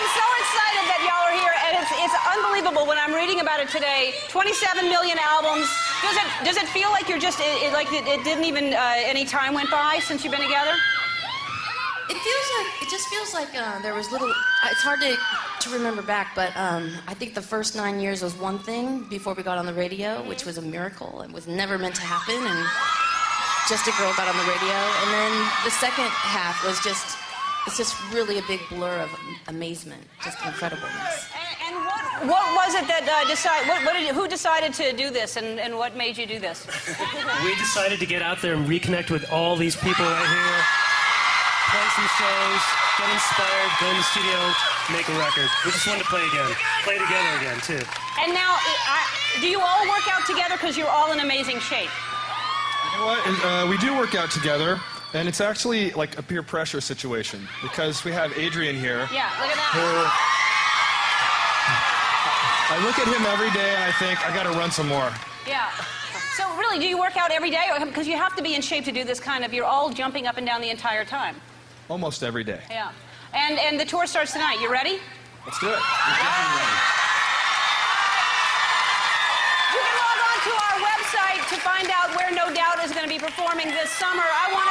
am so excited that y'all are here, and it's, it's unbelievable when I'm reading about it today. 27 million albums. Does it, does it feel like you're just, it, it, like it, it didn't even, uh, any time went by since you've been together? It feels like it just feels like uh, there was little. It's hard to to remember back, but um, I think the first nine years was one thing before we got on the radio, which was a miracle and was never meant to happen, and just a girl got on the radio, and then the second half was just. It's just really a big blur of amazement, just incredibleness. And, and what, what was it that uh, decided, what, what did who decided to do this, and, and what made you do this? We decided to get out there and reconnect with all these people right here, play some shows, get inspired, go in the studio, make a record. We just wanted to play again, play together again too. And now, I, do you all work out together because you're all in amazing shape? You know what? Uh, we do work out together, and it's actually like a peer pressure situation because we have Adrian here. Yeah, look at Who, that. I look at him every day and I think I got to run some more. Yeah. So really, do you work out every day? Because you have to be in shape to do this kind of, you're all jumping up and down the entire time. Almost every day. Yeah. And, and the tour starts tonight. You ready? Let's do it. You can log on to our website to find out where No Doubt is going to be performing this summer. I want